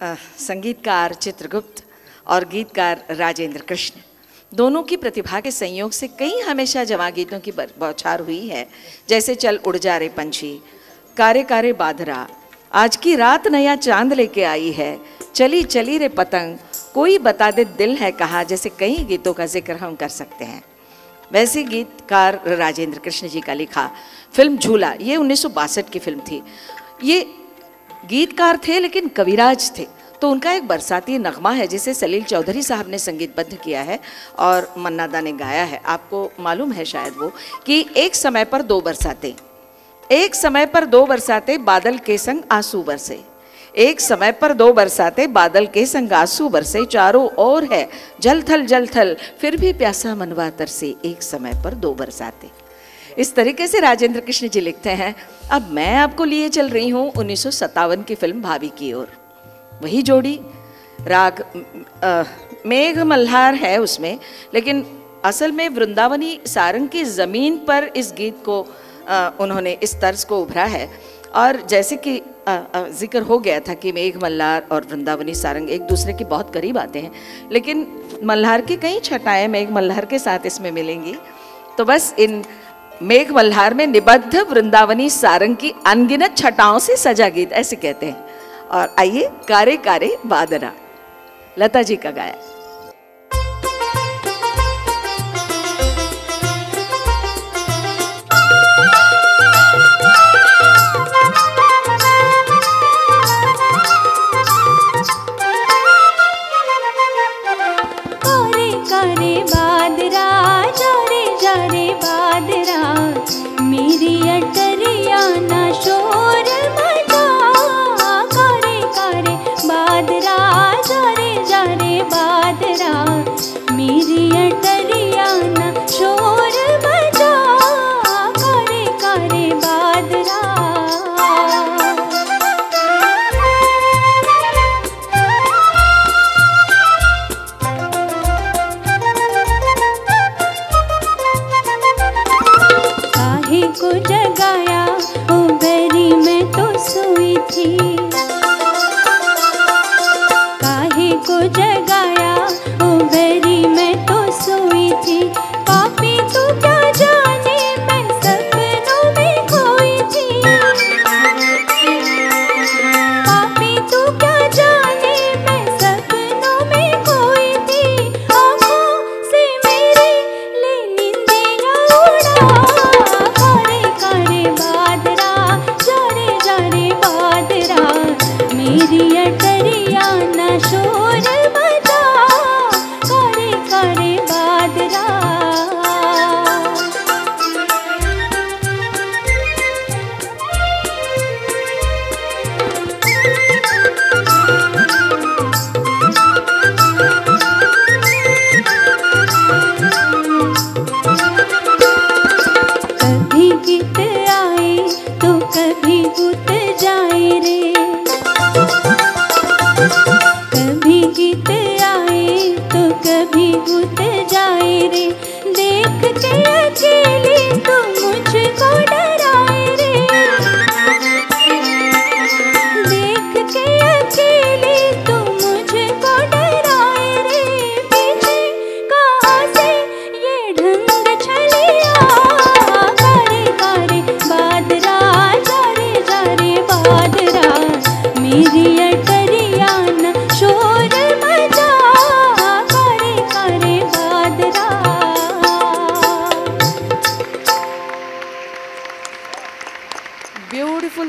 संगीतकार चित्रगुप्त और गीतकार राजेंद्र कृष्ण। दोनों की प्रतिभा के संयोग से कई हमेशा जवा गीतों की बौछार हुई है, जैसे चल उड़ जा रे पंछी, कारे कारे बादरा आज की रात नया चाँद लेके आई है, चली चली रे पतंग, कोई बता दे दिल है कहा, जैसे कई गीतों का ज़िक्र हम कर सकते हैं। वैसे गीतकार राजेंद्र कृष्ण जी का लिखा फ़िल्म झूला, ये उन्नीस सौ बासठ की फ़िल्म थी। ये गीतकार थे, लेकिन कविराज थे। तो उनका एक बरसाती नगमा है, जिसे सलील चौधरी साहब ने संगीतबद्ध किया है और मन्नादा ने गाया है। आपको मालूम है शायद वो, कि एक समय पर दो बरसातें। एक समय पर दो बरसातें, बादल के संग आँसू बरसे। एक समय पर दो बरसातें, बादल के संग आँसू बरसे। चारों ओर है जल थल जल थल फिर भी प्यासा मनवा तरसे। एक समय पर दो बरसातें। इस तरीके से राजेंद्र कृष्ण जी लिखते हैं अब मैं आपको लिए चल रही हूँ उन्नीस सौ सत्तावन की फ़िल्म भाभी की ओर। वही जोड़ी। राग मेघ मल्हार है उसमें लेकिन असल में वृंदावनी सारंग की ज़मीन पर इस गीत को अ, उन्होंने इस तर्ज को उभरा है। और जैसे कि ज़िक्र हो गया था कि मेघ मल्हार और वृंदावनी सारंग एक दूसरे के बहुत करीब आते हैं लेकिन मल्हार की कई छटाएँ मेघ मल्हार के साथ इसमें मिलेंगी। तो बस इन मेघ मल्हार में निबद्ध वृंदावनी सारंग की अनगिनत छटाओं से सजा गीत, ऐसे कहते हैं। और आइए कारे कारे बादरा लता जी का गाया। को जगाया ओ बेरी मैं तो सोई थी। काहे को जगाया ओ बेरी मैं तो गुत जाए रे।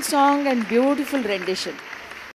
song and beautiful rendition.